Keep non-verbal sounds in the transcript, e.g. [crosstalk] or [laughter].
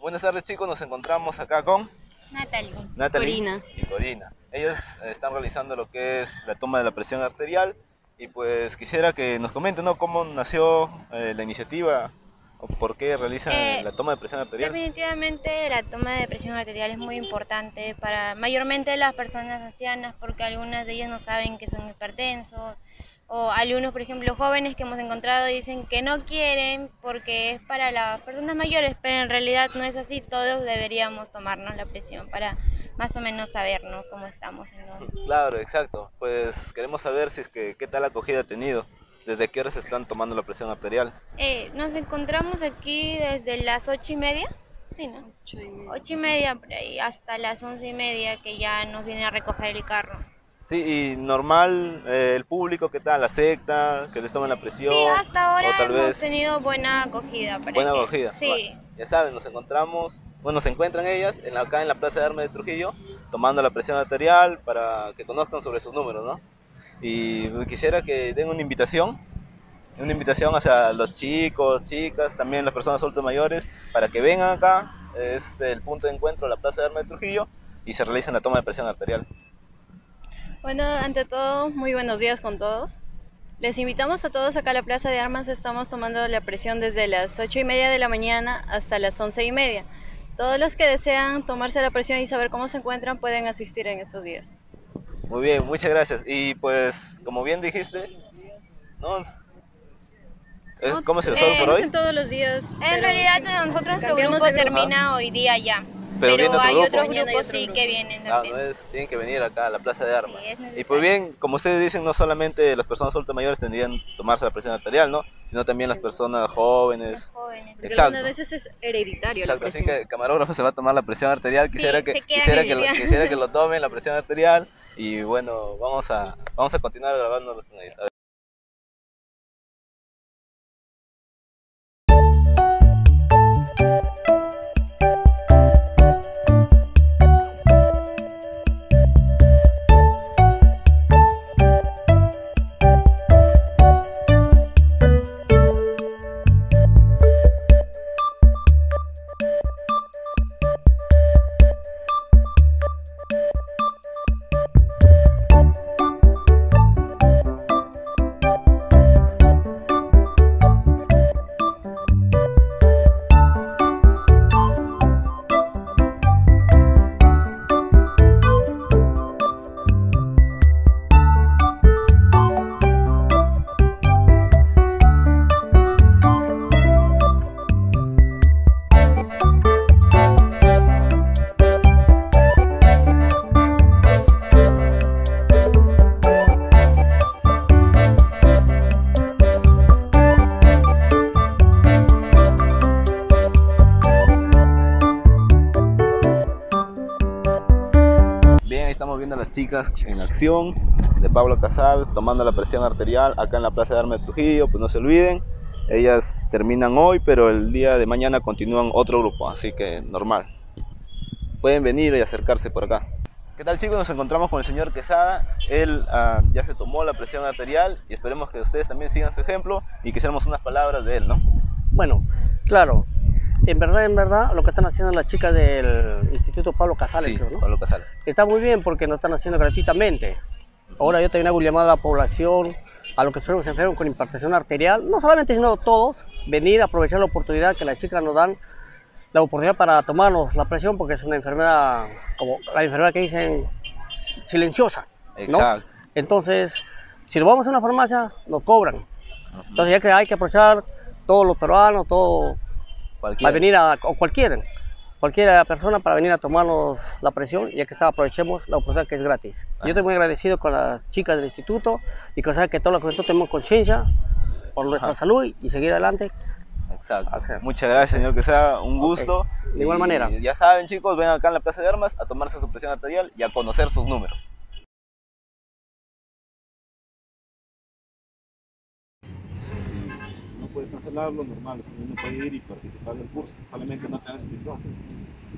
Buenas tardes chicos, nos encontramos acá con Natalie. Natalie Corina. y Corina. Ellos eh, están realizando lo que es la toma de la presión arterial y pues quisiera que nos comenten ¿no? cómo nació eh, la iniciativa o por qué realizan Eh, la toma de presión arterial. Definitivamente la toma de presión arterial es muy importante para mayormente las personas ancianas porque algunas de ellas no saben que son hipertensos o algunos, por ejemplo, jóvenes que hemos encontrado dicen que no quieren porque es para las personas mayores, pero en realidad no es así, todos deberíamos tomarnos la presión para más o menos sabernos cómo estamos en lo- Claro, exacto. Pues queremos saber si es que qué tal acogida ha tenido, desde qué horas están tomando la presión arterial. Eh, nos encontramos aquí desde las ocho y media, sí, ¿no? Ocho y media por ahí, hasta las once y media que ya nos viene a recoger el carro. Sí, y normal, eh, el público, ¿qué tal? ¿Acepta que les tomen la presión? Sí, hasta ahora o tal hemos vez tenido buena acogida. para buena que- acogida. Sí. Bueno, ya saben, nos encontramos, bueno, se encuentran ellas en acá en la Plaza de Armas de Trujillo, tomando la presión arterial para que conozcan sobre sus números, ¿no? Y quisiera que den una invitación, una invitación hacia los chicos, chicas, también las personas adultas mayores, para que vengan acá, es el punto de encuentro, la Plaza de Armas de Trujillo, y se realicen la toma de presión arterial. Bueno, ante todo, muy buenos días con todos. Les invitamos a todos acá a la Plaza de Armas. Estamos tomando la presión desde las ocho y media de la mañana hasta las once y media. Todos los que desean tomarse la presión y saber cómo se encuentran pueden asistir en estos días. Muy bien, muchas gracias. Y pues, como bien dijiste, ¿no? Es- es- ¿cómo se resuelve Eh, por no hoy? hacen todos los días. En realidad sí. nosotros nuestro grupo. termina hoy día ya. Pero Pero, viene otro hay grupo. otros grupos otro sí grupo. que vienen Ah, también. no es, tienen que venir acá a la Plaza de Armas. es y pues bien, como ustedes dicen, no solamente las personas adultas mayores tendrían que tomarse la presión arterial, ¿no? Sino también las personas Los jóvenes. jóvenes. Porque Exacto. algunas veces es hereditario la Exacto, así presión. que el camarógrafo se va a tomar la presión arterial. Quisiera, Sí, que, quisiera, que lo, quisiera que lo [laughs] tomen la presión arterial. Y bueno, vamos a, vamos a continuar grabando con ellos. Estamos viendo a las chicas en acción de Pablo Casals tomando la presión arterial acá en la Plaza de Armas de Trujillo. Pues no se olviden, ellas terminan hoy, pero el día de mañana continúan otro grupo, así que normal. Pueden venir y acercarse por acá. ¿Qué tal chicos? Nos encontramos con el señor Quesada. Él ah, ya se tomó la presión arterial y esperemos que ustedes también sigan su ejemplo y quisiéramos unas palabras de él, ¿no? Bueno, claro. En verdad, en verdad, lo que están haciendo las chicas del Instituto Pablo Casales, sí, creo, ¿no? Pablo Casals. Está muy bien porque lo están haciendo gratuitamente. Ahora yo también hago un llamado a la población, a los que estuvimos enfermos con hipertensión arterial, no solamente sino todos, venir a aprovechar la oportunidad que las chicas nos dan, la oportunidad para tomarnos la presión porque es una enfermedad, como la enfermedad que dicen, silenciosa. ¿no? Exacto. Entonces, si lo vamos a una farmacia, nos cobran. Entonces ya que hay que aprovechar todos los peruanos, todo, para venir a, o cualquiera, cualquier persona para venir a tomarnos la presión, ya que está, aprovechemos la oportunidad que es gratis. Yo estoy muy agradecido con las chicas del instituto y con saber que toda la juventud tenemos conciencia por nuestra Ajá. salud y seguir adelante. Exacto. Ok. Muchas gracias, señor Quesada. Un Ok. gusto. De igual Y manera. Ya saben, chicos, ven acá en la Plaza de Armas a tomarse su presión arterial y a conocer sus números. Puedes cancelarlo, normal, uno puede ir y participar del curso, solamente no te das inscripción.